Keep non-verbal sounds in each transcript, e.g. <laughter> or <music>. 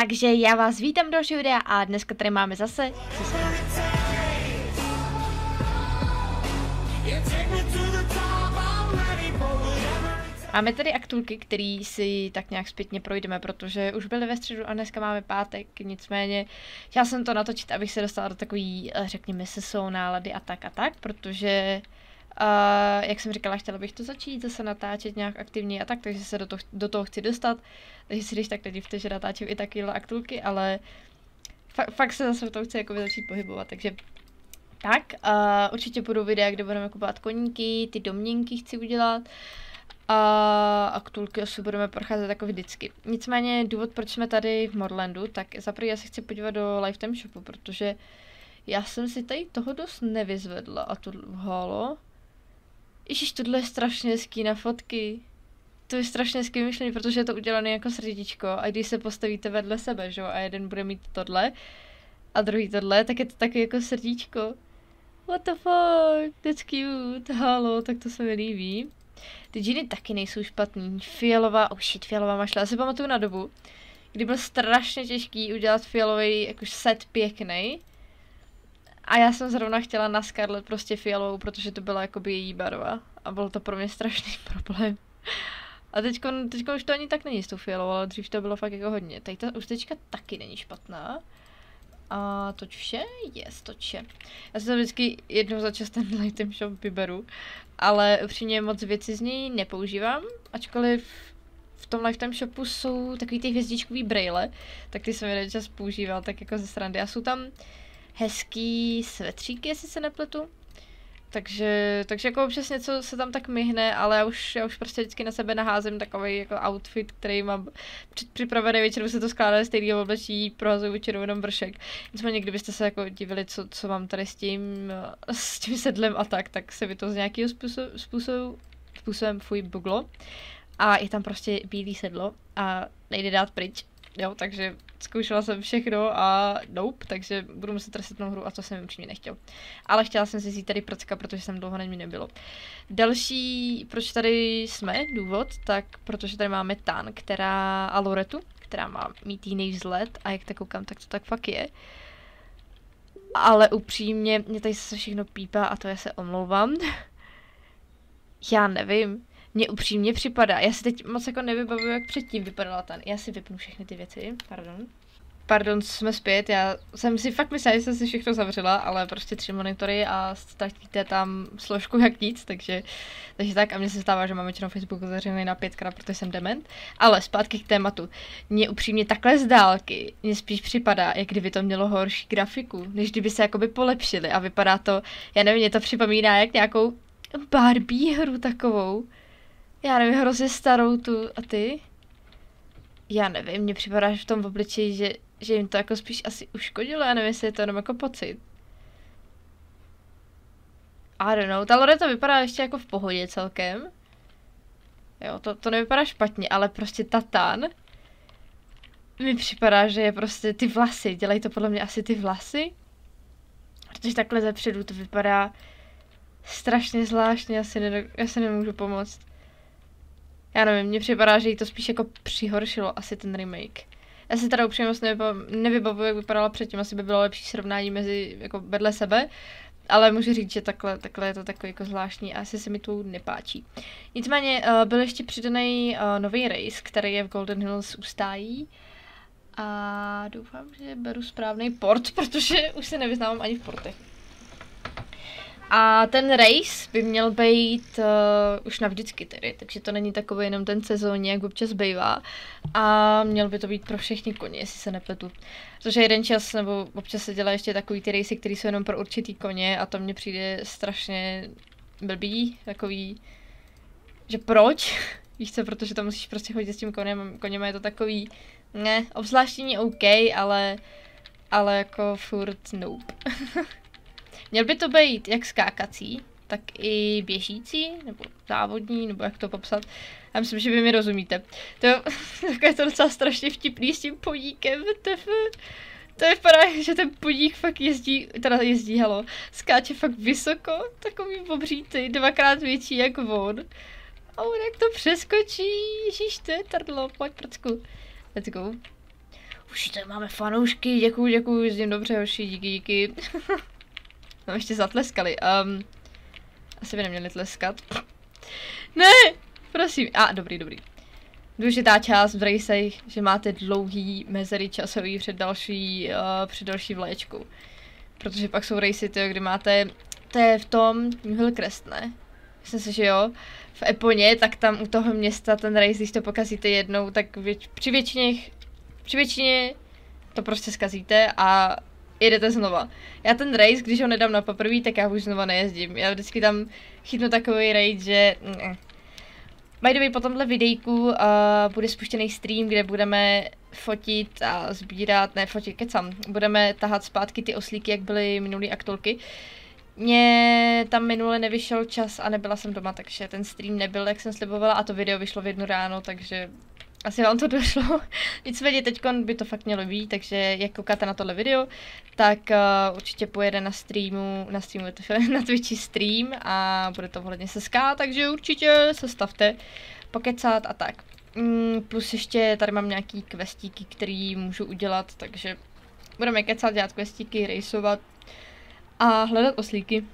Takže já vás vítám do dalšího videa a dneska tady máme zase Máme tady aktulky, který si tak nějak zpětně projdeme, protože už byly ve středu a dneska máme pátek, nicméně chtěla jsem to natočit, abych se dostala do takový, eh, řekněme, sesou nálady a tak a tak, protože Uh, jak jsem říkala, chtěla bych to začít zase natáčet nějak aktivně a tak, takže se do toho, do toho chci dostat. Takže si když tak nedivte, že natáčím i takovéhle aktulky, ale fa- fakt se zase v tom chci jako začít pohybovat, takže tak, uh, určitě budou videa, kde budeme kupovat koníky, ty domněnky chci udělat a aktulky asi budeme procházet jako vždycky. Nicméně důvod, proč jsme tady v Morlandu, tak zaprvé já se chci podívat do Lifetime Shopu, protože já jsem si tady toho dost nevyzvedla a tu holo. Ježíš, tohle je strašně hezký na fotky. To je strašně hezký myšlení, protože je to udělané jako srdíčko a když se postavíte vedle sebe, že jo, a jeden bude mít tohle a druhý tohle, tak je to taky jako srdíčko. What the fuck, that's cute, halo, tak to se mi líbí. Ty džiny taky nejsou špatný. Fialová, oh shit, fialová mašla. Já si pamatuju na dobu, kdy byl strašně těžký udělat fialový jakož set pěkný. A já jsem zrovna chtěla na Scarlet prostě fialovou, protože to byla jakoby její barva. A byl to pro mě strašný <laughs> problém. A teď už to ani tak není s tou fialovou, ale dřív to bylo fakt jako hodně. Tady ta ústečka taky není špatná. A toč vše? Yes, toč vše. Já se to vždycky jednou za čas ten <laughs> item shop vyberu, ale upřímně moc věci z něj nepoužívám, ačkoliv v tom Lifetime shopu jsou takový ty hvězdičkový braille, tak ty jsem jeden čas používal tak jako ze srandy. A jsou tam hezký svetříky, jestli se nepletu. Takže, takže jako občas něco se tam tak myhne, ale já už, já už prostě vždycky na sebe naházím takový jako outfit, který mám připravený, většinou se to skládá z stejného oblečí, prohazuju většinou jenom vršek. Nicméně, kdybyste se jako divili, co, co mám tady s tím, s tím sedlem a tak, tak se by to z nějakého způsobu, způsobu, způsobem fuj buglo. A je tam prostě bílý sedlo a nejde dát pryč. Jo, takže zkoušela jsem všechno a nope, takže budu muset resetnout hru a to jsem určitě nechtěl. Ale chtěla jsem si vzít tady procka, protože jsem dlouho mi nebylo. Další, proč tady jsme, důvod, tak protože tady máme Tan, která a Loretu, která má mít jiný vzhled a jak tak koukám, tak to tak fakt je. Ale upřímně, mě tady se všechno pípá a to já se omlouvám. <laughs> já nevím mně upřímně připadá. Já si teď moc jako nevybavuju, jak předtím vypadala ten. Já si vypnu všechny ty věci, pardon. Pardon, jsme zpět, já jsem si fakt myslela, že jsem si všechno zavřela, ale prostě tři monitory a ztratíte tam složku jak nic, takže, takže tak a mně se stává, že mám většinou Facebook zavřený na pětkrát, protože jsem dement. Ale zpátky k tématu. Mně upřímně takhle z dálky mně spíš připadá, jak kdyby to mělo horší grafiku, než kdyby se jakoby polepšili a vypadá to, já nevím, mě to připomíná jak nějakou Barbie hru takovou já nevím, hrozně starou tu. A ty? Já nevím, mně připadá, že v tom obličeji, že, že jim to jako spíš asi uškodilo, já nevím, jestli je to jenom jako pocit. I don't know, ta Loreta vypadá ještě jako v pohodě celkem. Jo, to, to nevypadá špatně, ale prostě Tatan mi připadá, že je prostě ty vlasy, dělají to podle mě asi ty vlasy. Protože takhle zepředu to vypadá strašně zvláštně, asi, ne, já si nemůžu pomoct. Já nevím, mně připadá, že jí to spíš jako přihoršilo asi ten remake. Já si teda upřímně nevybavuju, jak vypadala předtím, asi by bylo lepší srovnání mezi, jako vedle sebe, ale můžu říct, že takhle, takhle je to takový jako zvláštní a asi se mi to nepáčí. Nicméně uh, byl ještě přidaný uh, nový race, který je v Golden Hills ustájí. A doufám, že beru správný port, <laughs> protože už se nevyznávám ani v portech. A ten race by měl být uh, už navždycky tedy, takže to není takový jenom ten sezóně, jak občas bývá. A měl by to být pro všechny koně, jestli se nepletu. Protože jeden čas, nebo občas se dělá ještě takový ty race, které jsou jenom pro určitý koně a to mně přijde strašně blbý, takový, že proč? <laughs> Víš co, protože tam musíš prostě chodit s tím koněm, koněm je to takový, ne, obzvláštění OK, ale, ale jako furt nope. <laughs> Měl by to být jak skákací, tak i běžící, nebo závodní, nebo jak to popsat. Já myslím, že vy mi rozumíte. To, <laughs> je to docela strašně vtipný s tím podíkem, tf. To je vypadá, že ten podík fakt jezdí, teda jezdí, halo, skáče fakt vysoko, takový obří dvakrát větší jak on. A on jak to přeskočí, ježíš, to je trdlo, pojď prcku. Let's go. Už tady máme fanoušky, děkuji, děkuji, jezdím dobře, hoši, díky, díky. <laughs> no ještě zatleskali. Um, asi by neměli tleskat. ne, prosím. A, ah, dobrý, dobrý. Důležitá část v racech, že máte dlouhý mezery časový před další, uh, před další vléčkou. Protože pak jsou racy, tyjo, kdy máte, to je v tom Hillcrest, ne? Myslím si, že jo. V Eponě, tak tam u toho města ten race, když to pokazíte jednou, tak věč, při většině, při většině to prostě zkazíte a jedete znova. Já ten race, když ho nedám na poprvé, tak já už znova nejezdím. Já vždycky tam chytnu takový race, že... Ne. By the way, po tomhle videjku uh, bude spuštěný stream, kde budeme fotit a sbírat, ne fotit, kecam, budeme tahat zpátky ty oslíky, jak byly minulý aktolky. Mně tam minule nevyšel čas a nebyla jsem doma, takže ten stream nebyl, jak jsem slibovala a to video vyšlo v jednu ráno, takže asi vám to došlo. <laughs> Nicméně teď by to fakt mělo být, takže jak koukáte na tohle video, tak uh, určitě pojede na streamu, na streamu, <laughs> na Twitchi stream a bude to ohledně SSK, takže určitě se stavte, pokecat a tak. Mm, plus ještě tady mám nějaký questíky, který můžu udělat, takže budeme kecat, dělat questíky, rejsovat a hledat oslíky.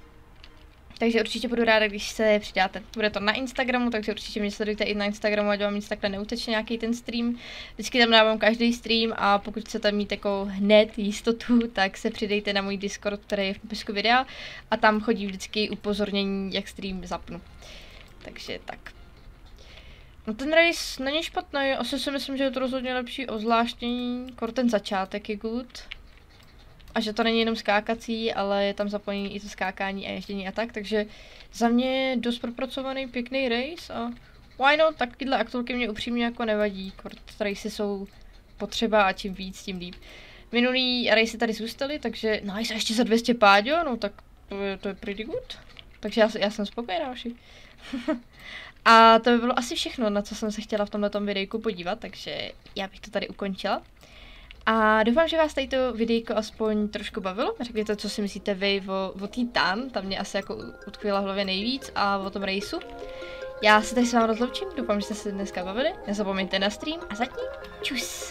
Takže určitě budu ráda, když se přidáte. Bude to na Instagramu, takže určitě mě sledujte i na Instagramu, ať vám nic takhle neutečne nějaký ten stream. Vždycky tam dávám každý stream a pokud chcete mít jako hned jistotu, tak se přidejte na můj Discord, který je v popisku videa a tam chodí vždycky upozornění, jak stream zapnu. Takže tak. No ten race není špatný, asi si myslím, že je to rozhodně lepší ozvláštění, kor ten začátek je good a že to není jenom skákací, ale je tam zapojený i to skákání a ježdění a tak, takže za mě dost propracovaný pěkný race a why not, tak tyhle aktuálky mě upřímně jako nevadí, kort race jsou potřeba a čím víc, tím líp. Minulý race tady zůstaly, takže nice, a ještě za 200 páďo, no tak to je, to je pretty good. Takže já, já jsem spokojená, vaši. <laughs> a to by bylo asi všechno, na co jsem se chtěla v tomto videjku podívat, takže já bych to tady ukončila. A doufám, že vás tady to videjko aspoň trošku bavilo. Řekněte, co si myslíte vy o, o té tam, tam mě asi jako utkvěla hlavě nejvíc a o tom rejsu. Já se tady s vámi rozloučím, doufám, že jste se dneska bavili, nezapomeňte na stream a zatím čus!